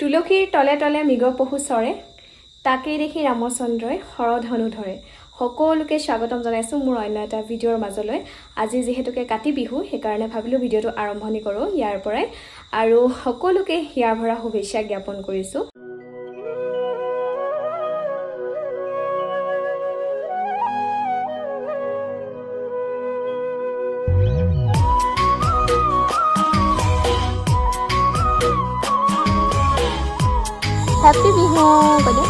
তুলসীৰ তলে তলে মৃগ পশু চৰে তাকেই দেখি ৰামচন্দ্ৰই শৰধনু ধৰে। সকলোকে স্বাগতম জনাইছোঁ মোৰ অন্য এটা ভিডিঅ'ৰ মাজলৈ। আজি যিহেতুকে কাতি বিহু সেইকাৰণে ভাবিলোঁ ভিডিঅ'টো আৰম্ভণি কৰোঁ ইয়াৰ পৰাই। আৰু সকলোকে হিয়াৰ ভৰা শুভেচ্ছা জ্ঞাপন কৰিছোঁ। হেপী বিহু বাইদেউ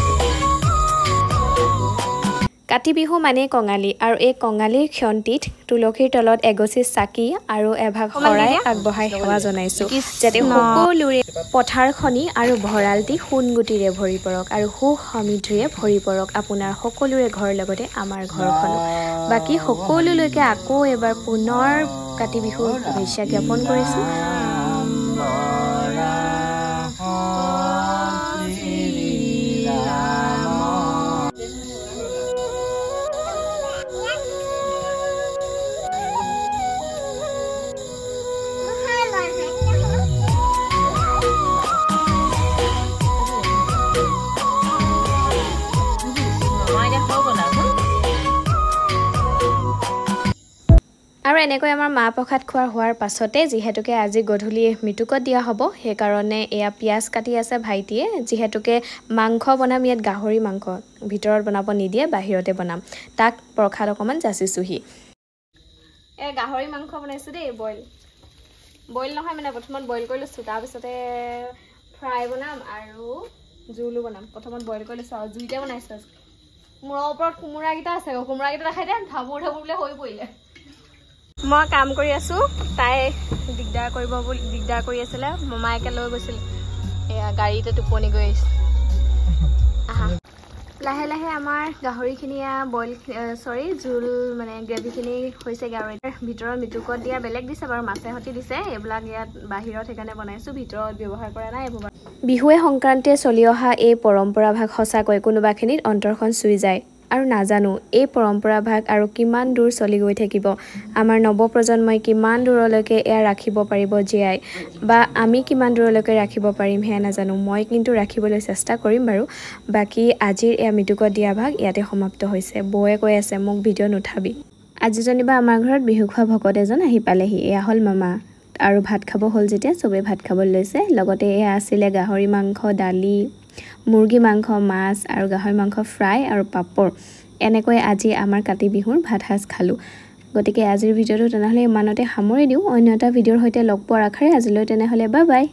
কাতি বিহু মানে কঙালী আৰু এই কঙালীৰ ক্ষন্তিত তুলসীৰ তলত এগছি চাকি আৰু এভাগ শৰাই আগবঢ়াই সেৱা জনাইছোঁ। যাতে সকলোৰে পথাৰখনি আৰু ভঁৰালটি সোণগুটিৰে ভৰি পৰক আৰু সুখ সমৃদ্ধিৰে ভৰি পৰক। আপোনাৰ সকলোৰে ঘৰৰ লগতে আমাৰ ঘৰখনো। বাকী সকলোলৈকে আকৌ এবাৰ পুনৰ কাতি বিহুৰ শুভেচ্ছা জ্ঞাপন কৰিছোঁ। আৰু এনেকৈ আমাৰ মাহ প্ৰসাদ খোৱা হোৱাৰ পাছতে যিহেতুকে আজি গধূলি মৃতুকত দিয়া হ'ব সেইকাৰণে এয়া পিঁয়াজ কাটি আছে ভাইটিয়ে যিহেতুকে মাংস বনাম ইয়াত গাহৰি মাংস ভিতৰত বনাব নিদিয়ে বাহিৰতে বনাম। তাক প্ৰসাদ অকণমান যাচিছোঁহি এই গাহৰি মাংস বনাইছোঁ দেই বইল। বইল নহয় মানে প্ৰথমত বইল কৰি লৈছোঁ তাৰপিছতে ফ্ৰাই বনাম আৰু জোলো বনাম। প্ৰথমত বইল কৰি লৈছোঁ আৰু জুইতে বনাইছোঁ মূৰৰ ওপৰত কোমোৰাকেইটা আছে কোমোৰাকেইটা দেখাই দে ধামুৰ ধামুৰ বোলে হৈ পৰিলে। মই কাম কৰি আছোঁ। তাই দিগদাৰ কৰিব বুলি দিগদাৰ কৰি আছিলে। মমায়েকে লৈ গৈছিল। এয়া গাড়ীতে টোপনি গৈ আহিছে। আহা। লাহে লাহে আমাৰ গাহৰিখিনি বইল চৰি জোল মানে গ্ৰেভিখিনি হৈছেগৈ আৰু এতিয়া। ভিতৰত মিটুকত দিয়া বেলেগ দিছে বাৰু মাছে সতি দিছে। এইবিলাক ইয়াত বাহিৰত সেইকাৰণে বনাইছোঁ ভিতৰত ব্যৱহাৰ কৰা নাই এইবোৰ বিহুৱে সংক্ৰান্তিয়ে চলি অহা এই পৰম্পৰাভাগ সঁচাকৈ কোনোবাখিনিত অন্তৰখন চুই যায়। আৰু নাজানো এই পৰম্পৰাভাগ আৰু কিমান দূৰ চলি গৈ থাকিব। আমাৰ নৱপ্ৰজন্মই কিমান দূৰলৈকে এয়া ৰাখিব পাৰিব জীয়াই? বা আমি কিমান দূৰলৈকে ৰাখিব পাৰিম সেয়া নাজানো। মই কিন্তু ৰাখিবলৈ চেষ্টা কৰিম বাৰু। বাকী আজিৰ এয়া মৃতুকত দিয়া ভাগ ইয়াতে সমাপ্ত হৈছে। বৌয়ে কৈ আছে মোক ভিডিঅ' নুঠাবি। আজি যেনিবা আমাৰ ঘৰত বিহু খোৱা ভকত এজন আহি পালেহি। এয়া হ'ল মামা। আৰু ভাত খাব হ'ল যেতিয়া চবেই ভাত খাবলৈ লৈছে। লগতে এয়া আছিলে গাহৰি মাংস দালি মুৰ্গী মাংস মাছ আৰু গাহৰি মাংস ফ্ৰাই আৰু পাপৰ। এনেকৈ আজি আমাৰ কাতি বিহুৰ ভাত সাজ খালোঁ। গতিকে আজিৰ ভিডিঅ'টো তেনেহ'লে ইমানতে সামৰি দিওঁ। অন্য এটা ভিডিঅ'ৰ সৈতে লগ পোৱাৰ আশাৰে আজিলৈ তেনেহ'লে বাই বাই